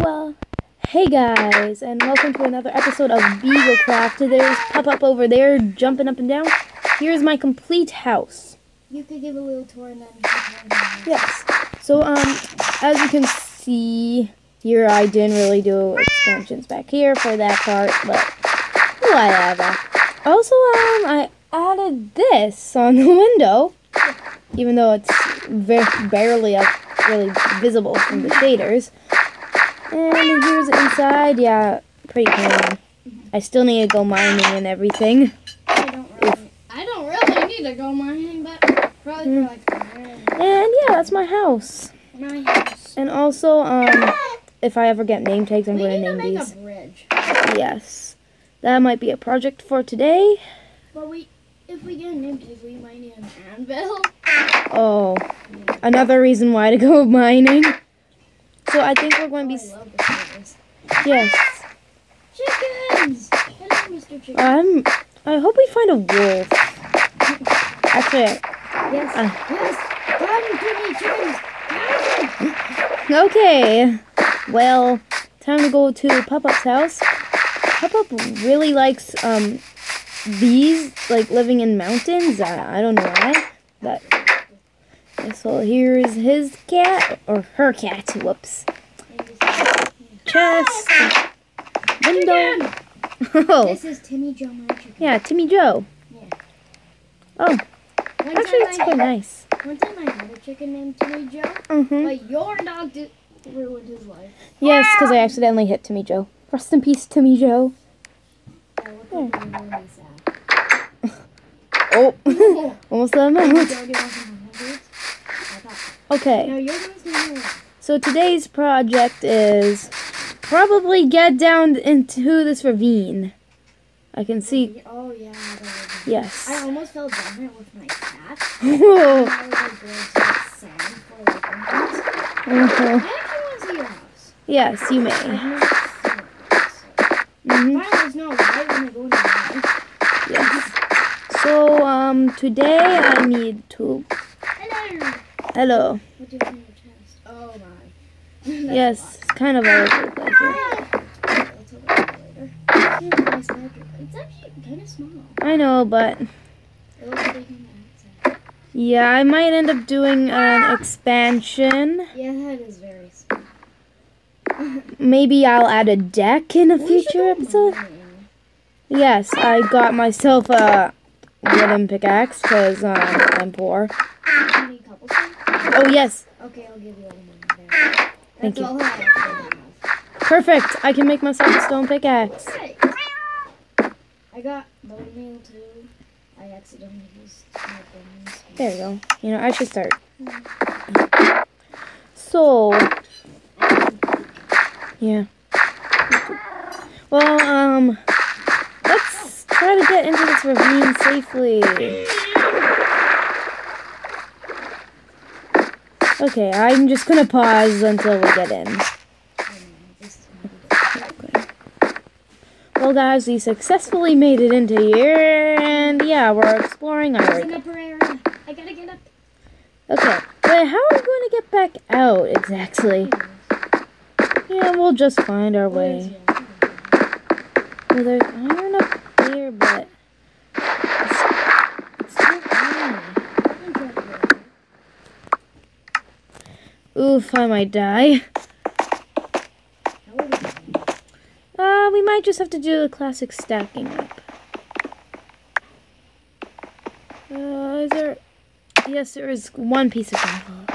Well, hey guys, and welcome to another episode of BeagleCraft. There's Pop Up over there jumping up and down. Here's my complete house. You could give a little tour and then. Yes. So, um, as you can see here, I didn't really do expansions back here for that part, but whatever. Also, um, I added this on the window, even though it's very barely up, really visible from the shaders. And here's inside. Yeah, pretty clean. I still need to go mining and everything. I don't really. I don't really need to go mining, but probably for like. And yeah, that's my house. my house. And also, um, if I ever get name tags, I'm We going need to to name make these. a bridge. Yes. That might be a project for today. But we, if we get a name tag, we might need an anvil. Oh, another reason why to go mining. So I think we're going Oh, to be. The. Yes. Chickens. Hello, Mr. Chicken. I'm. I hope we find a wolf. Actually, yes. uh. yes. Come to me, chickens. Come. okay. Well, time to go to Pop Up's house. Pop Up really likes um bees, like living in mountains. I, I don't know why, but. So here's his cat or her cat. Whoops. Chest. Window. Oh, This is Timmy Joe my chicken. yeah, Timmy Joe. Yeah. Oh, One actually, it's quite nice. One time I had a chicken named Timmy Joe, Mm-hmm. but your dog did, ruined his life. Yes, because I accidentally hit Timmy Joe. Rest in peace, Timmy Joe. That would have been really sad. Oh, Oh, almost the Okay, you're going to so today's project is probably get down into this ravine. I can see. Oh yeah. Yes. I almost fell down there with my cat. Whoa. And I was like going to the sand for like entrance. I actually want to see your house. Yes, you may. never seen it. So. hmm Mine is not white when I go into the house. Yes. So um, today I need to. Hello. Hello. What do you have in your chest? Oh my. That's Yes, it's kind of all over the place here. I'll tell that later. You have a nice bedroom. It's actually kind of small. I know, but It looks big on the outside. yeah, I might end up doing an ah! expansion. Yeah, that is very small. Maybe I'll add a deck in a We future episode. Yes, I got myself a wooden pickaxe because um, I'm poor. Ah, You? Oh, yes. Okay, I'll give you all the money there. That's Thank you. all I. Perfect. I can make myself a stone pickaxe. I got bone meal too. I accidentally used my. There you go. You know, I should start. So, yeah. Well, um, let's try to get into this ravine safely. Okay, I'm just gonna pause until we get in. This is gonna be the- Well, guys, we successfully made it into here, and yeah, we're exploring our. an upper area. I gotta get up. Okay, but how are we going to get back out exactly? Yeah, we'll just find our way. Well, there's iron up there, but it's, it's too high. Oof, I might die. Uh, we might just have to do the classic stacking up. Uh, is there? Yes, there is one piece of gravel.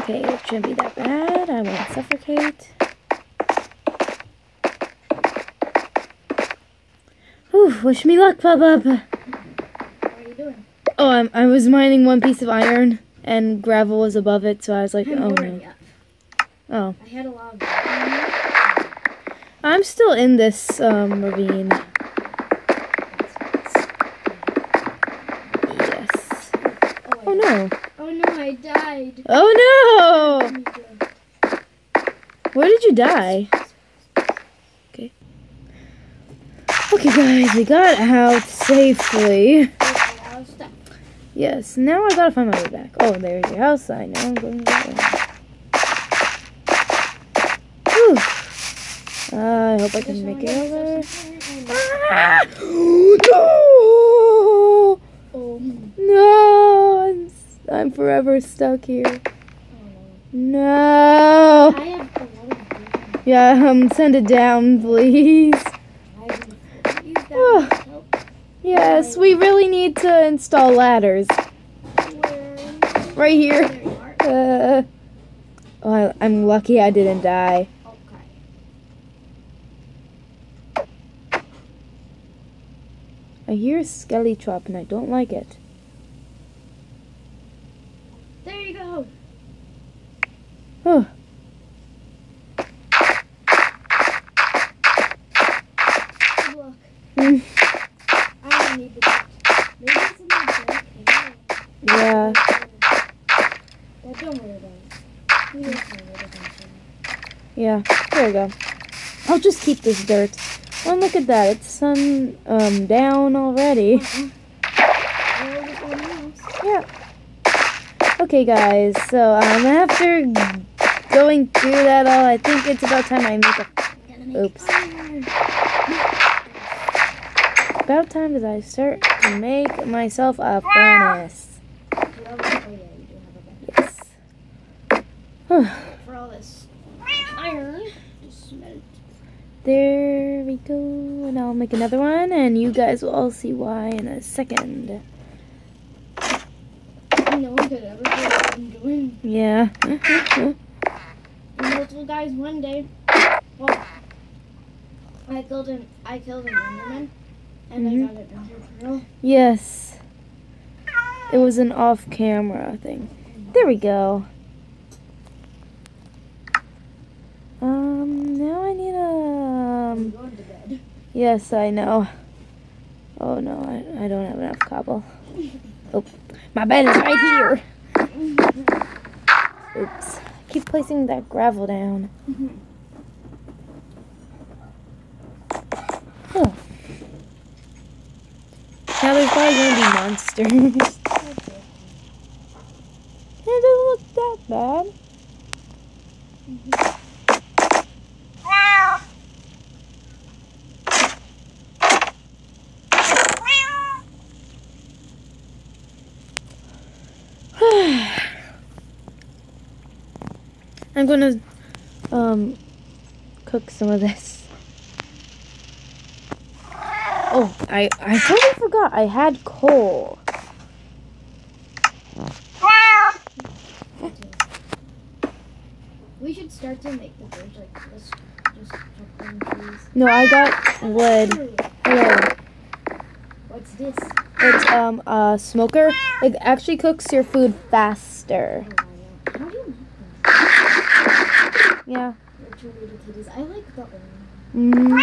Okay, it shouldn't be that bad. I won't suffocate. Whew, wish me luck, Up. What are you doing? Oh, I'm, I was mining one piece of iron, and gravel was above it, so I was like, I'm oh no. up. Oh. I had a lot of I'm still in this um, ravine. Yes. Oh Oh, no. Oh no, I died. Oh no! Where did you die? Okay. Okay, guys, we got out safely. There's a lot of stuff. Yes, now I gotta find my way back. Oh, there's your house. I know I'm going that way. Uh, I hope I can make it over. Ah! no! Oh, No! I'm, I'm forever stuck here. No! no. I have a lot of bacon. Yeah, um, send it down, please. I have use that Oh. to help. Yes, we really need to install ladders. Right here. There you are. Uh, oh, I'm lucky I didn't die. Okay. I hear Skelly Trop and I don't like it. There you go. Oh, Good luck. mm, I don't need the dirt. Maybe it's in the dark area. yeah. But don't worry about it. We will find it eventually. Yeah, there we go. I'll just keep this dirt. Oh, look at that. It's sun um down already. Well, with one mouse. Yeah. Okay, guys. So um, after going through that all, I think it's about time I make a. Make Oops. fire. About time that I start to make myself a furnace. Do you have a- yeah, you do have a bed. Yes. For all this iron smelt. there we go. And I'll make another one, and you guys will all see why in a second. No one could ever do what I'm doing. Yeah. Multiple guys one day. Well, I killed an I killed an Enderman, and Mhm. I got an Ender Pearl. yes. It was an off-camera thing. There we go. Um, now I need a. Um, yes, I know. Oh no, I, I don't have enough cobble. Oh, my bed is right here. Oops. Keep placing that gravel down. Oh. Now there's probably gonna be monsters. it doesn't look that bad. I'm gonna um cook some of this. Oh, I I totally forgot I had coal. We should start to make the bridge like this. Just down trees. No, I got wood. Hello. What's this? It's um a smoker. It actually cooks your food faster. Oh, yeah. How do you make them? Yeah. Virtual little kitties. I like the orange. Mm,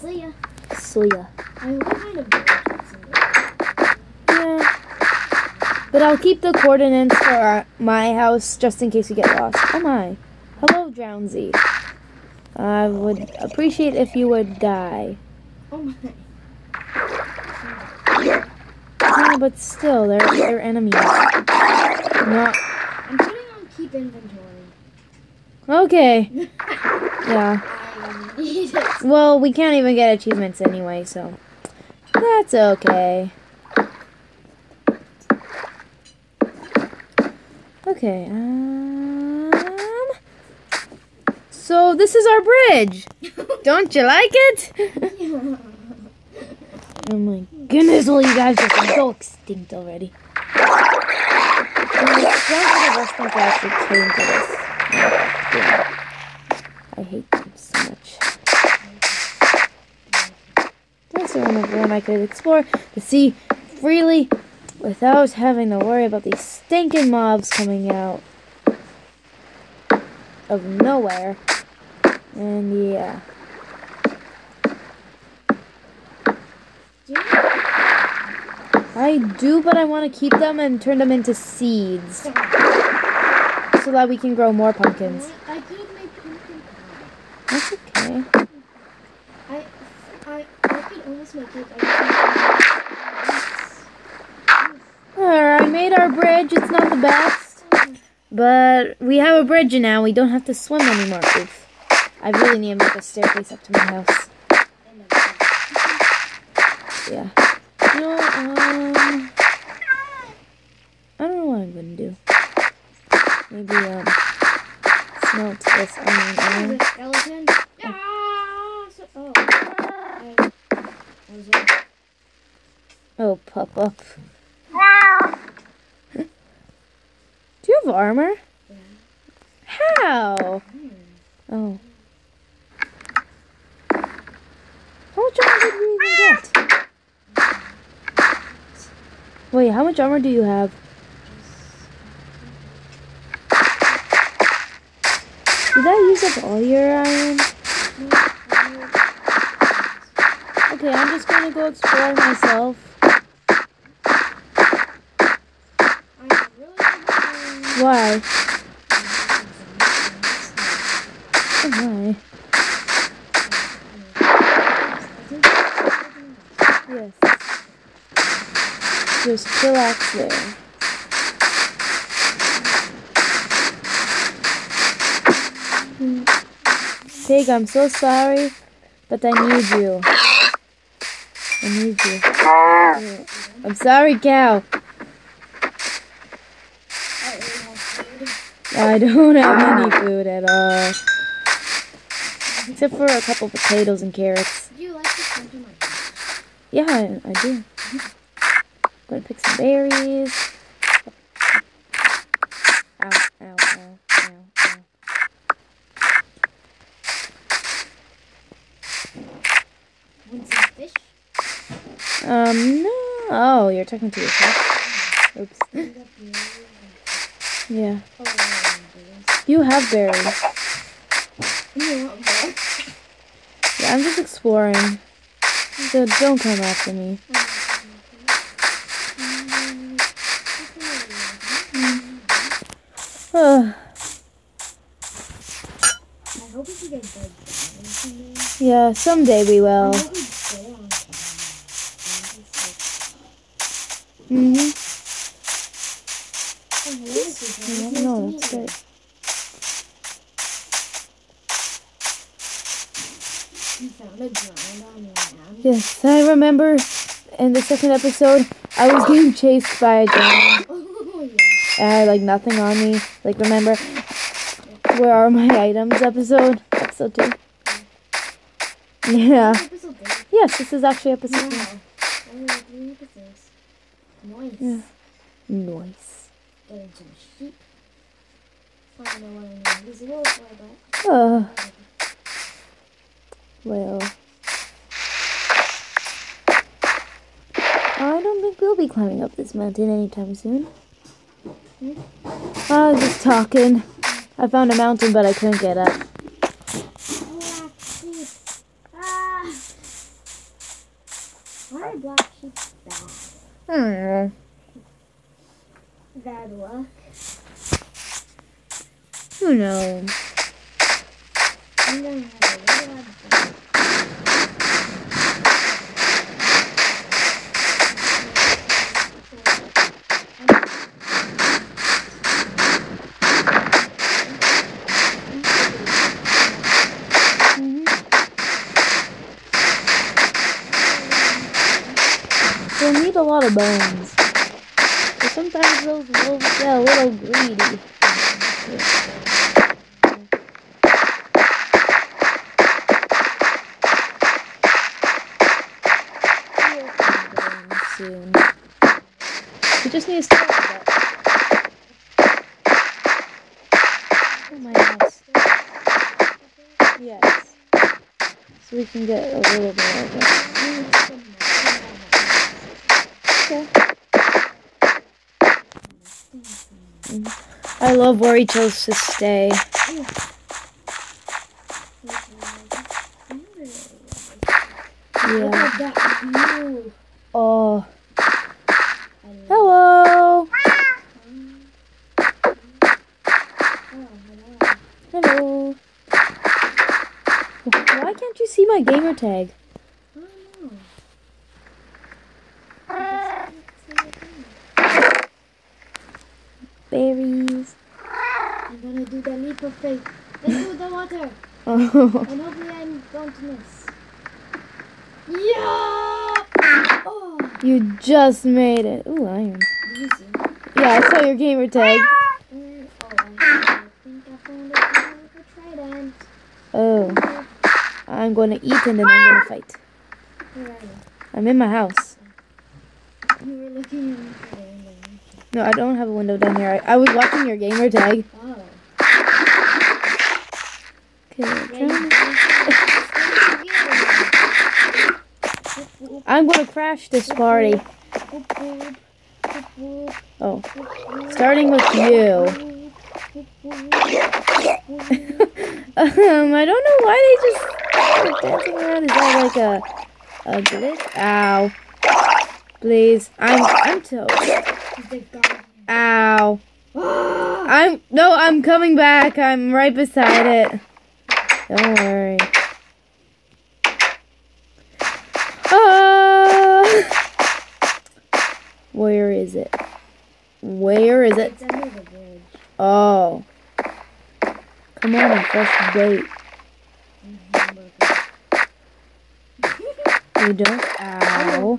See ya. so yeah. I hope I find a village someday. Yeah. But I'll keep the coordinates for my house just in case we get lost. Oh my. Hello, Drownsy. I would appreciate if you would die. Oh my. Yeah, but still, they're, they're enemies. Not. I'm putting on keep inventory. Okay. Yeah. I. Well, we can't even get achievements anyway, so. That's okay. Okay, um. So, this is our bridge. Don't you like it? Oh my goodness, will you guys are so extinct already? I don't think the best thing to actually came to this. The room I could explore to see freely without having to worry about these stinking mobs coming out of nowhere. And yeah. I do, but I want to keep them and turn them into seeds so that we can grow more pumpkins. I could have pumpkin pie. That's okay. Almost make it. I Alright, I made our bridge. It's not the best, but we have a bridge now. We don't have to swim anymore. Oof. I really need to make a staircase up to my house. Yeah. You know, um, I don't know what I'm gonna do. Maybe um, smelt this iron There's ore. a skeleton. Ah, so, oh. I, I. Oh, pop up. Do you have armor? Yeah. How? Oh. How much armor did we even get? Wait, how much armor do you have? Did that use up all your iron? Okay, I'm just gonna go explore myself. Why? My. Yes. Just relax there. Pig, I'm so sorry, but I need you. I need you. I'm sorry, cow. I don't have any food at all. Except for a couple potatoes and carrots. Do you like to my house? Yeah, I, I do. Gonna pick some berries. Ow, ow, ow, ow, ow. Want some fish? Um, no. Oh, you're talking to yourself. Oops. Yeah. You have berries. Yeah, I'm just exploring. So don't come after me. Yeah, someday we will. Mm -hmm. Yeah, no, that's good. Yes, I remember in the second episode, I was getting chased by a giant. I had like nothing on me. Like, remember, where are my items episode? Episode 2. Yeah. Yes, this is actually episode 2. Nice. Yeah. Nice. Getting some sheep. I don't know what I mean. This wolf like. Uh, well, I don't think we'll be climbing up this mountain anytime soon. I was just talking. I found a mountain, but I couldn't get up. Black sheep. Ah. Why are black sheep bad? Hmm. Bad luck. Who knows? I'm gonna have a really bad luck. hmm You'll need a lot of bones. But sometimes those wolves get a little greedy. Soon. We just need to with that. Oh my house. Yes. So we can get a little bit of it. Okay. I love where he chose to stay. Yeah. at that view. I love Hello. Oh, hello. Hello. Why can't you see my gamer tag? I don't know. I just can't see the thing. Berries. I'm gonna do the leap of faith. Let's do the water. Oh, And hopefully I don't miss. Yeah! Oh, you just made it. Ooh, iron. did you see? Yeah, I saw your gamer tag. Oh, I think I found it. I found a trident. Oh, I'm going to eat and then I'm going to fight. Where are you? I'm in my house. You were looking in the window. No, I don't have a window down here. I, I was watching your gamer tag. Oh. Okay, I'm Yeah, trying you- to- you- I'm going to crash this party. Oh, starting with you. um, I don't know why they just dancing around. Is that like a a glitch? Ow! Please, I'm I'm toast. Ow! I'm no, I'm coming back. I'm right beside it. Don't worry. Ah! Where is it? Where is it? Oh. Come on, I'm fresh bait. You don't? Ow.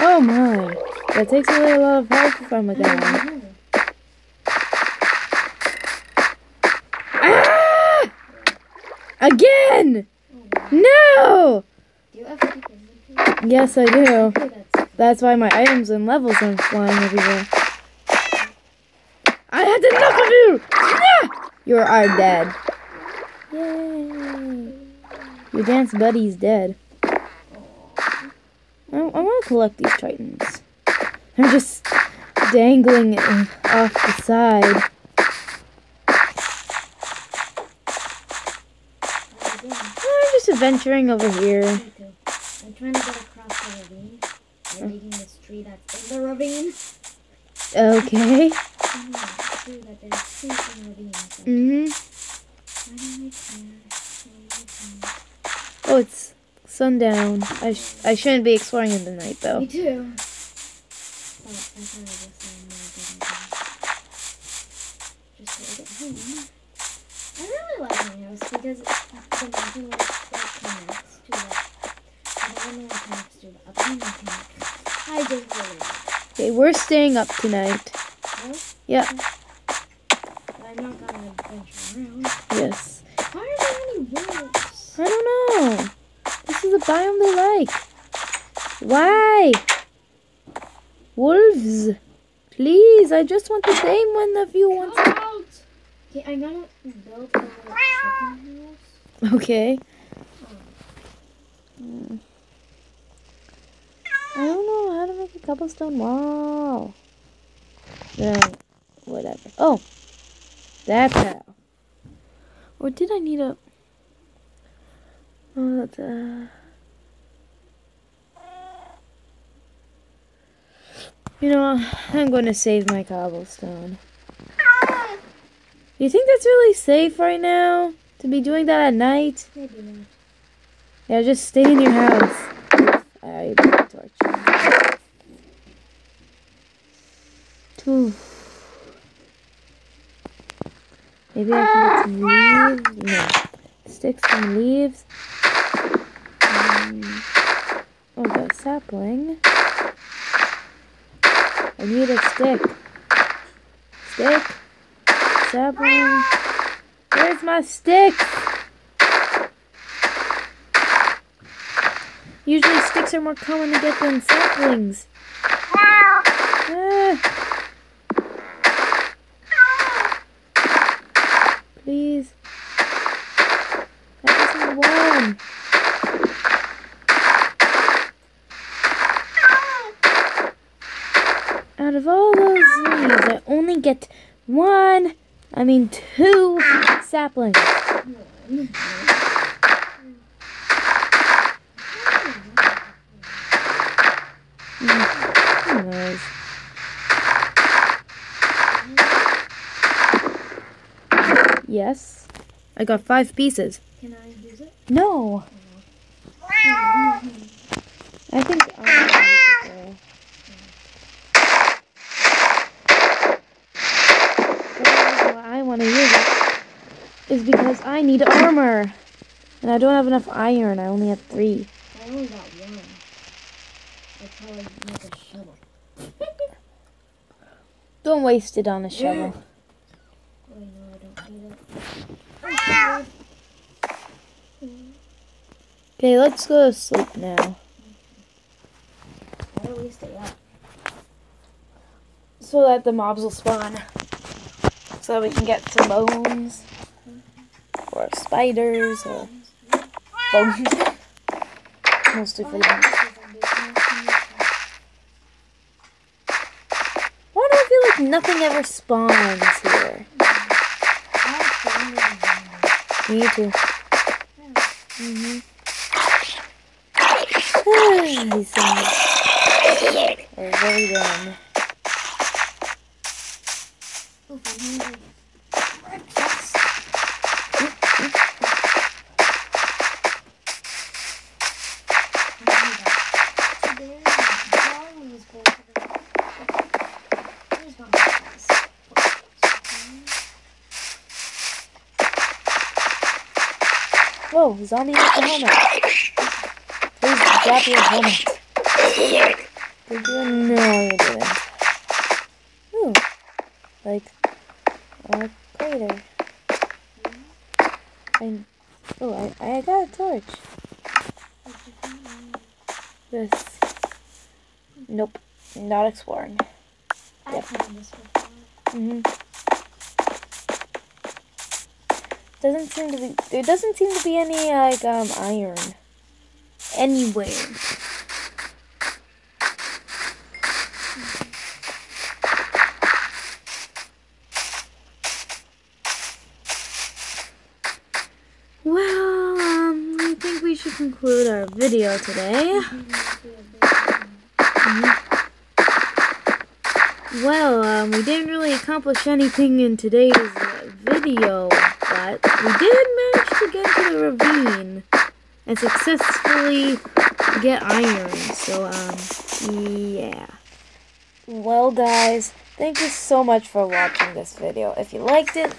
Oh my. That takes away a lot of health from a guy. Ah! Again! No! Yes, I do. That's why my items and levels aren't flying everywhere. I had enough of you! Yeah! You are dead. Yay! Your dance buddy's dead. I, I want to collect these tridents. They're just dangling off the side. how you doing? I'm just adventuring over here. I'm trying to get across the ravine. Digging this tree that's in the ravine. Okay. Mhm, It's true that there's trees in the ravine. So hmm why don't we clear? Why don't we Oh, it's sundown. I, sh- I shouldn't be exploring in the night, though. Me too. I no. Just so I really like my house because the mountain like, connects to the the to the mountain. I just really like it. Okay, we're staying up tonight. Well, Yeah, I'm not gonna adventure around. yes. Why are there any wolves? I don't know. This is a biome they like. Why? Wolves. Please, I just want the same one of you wants. Out! Okay, I'm gonna build a chicken house. Okay. Hmm. I don't know how to make a cobblestone wall. No, whatever. Oh, that's how. Or did I need a? Oh, that's uh. You know, I'm going to save my cobblestone. Do you think that's really safe right now to be doing that at night? Maybe not. Yeah, just stay in your house. I torch. Oof. Maybe I can get some leaves. No. Sticks and leaves. Um, oh, a sapling. I need a stick. Stick. Sapling. Where's my stick? Usually sticks are more common to get than saplings. Ah. Please. I just need one. Out of all those leaves, I only get one, I mean two saplings. Mm, one. Yes. I got five pieces. Can I use it? No. I think I'll use it though. But I want to use it. Is because I need armor. And I don't have enough iron. I only have three. I only got one. Make a shovel. Don't waste it on a shovel. Oh, no, I don't need it. Okay, let's go to sleep now. Why do we stay up? So that the mobs will spawn. So we can get some bones. Spiders or. Mostly for them. Why do I feel like nothing ever spawns here? Me too. Mm-hmm. These things are very dumb. Zombie with the helmet. Please drop your helmet. Did you? No, you didn't. Ooh. Like a crater. I, oh, I, I got a torch. This. Nope. Not exploring. hmm Doesn't seem to be. There doesn't seem to be any like um iron anywhere. Well, um, think we should conclude our video today. Well, um, we didn't really accomplish anything in today's video, but we did manage to get to the ravine and successfully get iron. So, um, yeah. Well, guys, thank you so much for watching this video. If you liked it,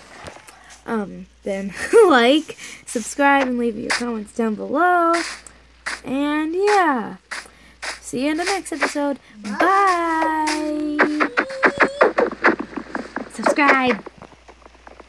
um, then like, subscribe, and leave your comments down below. And yeah, see you in the next episode. Bye. Subscribe.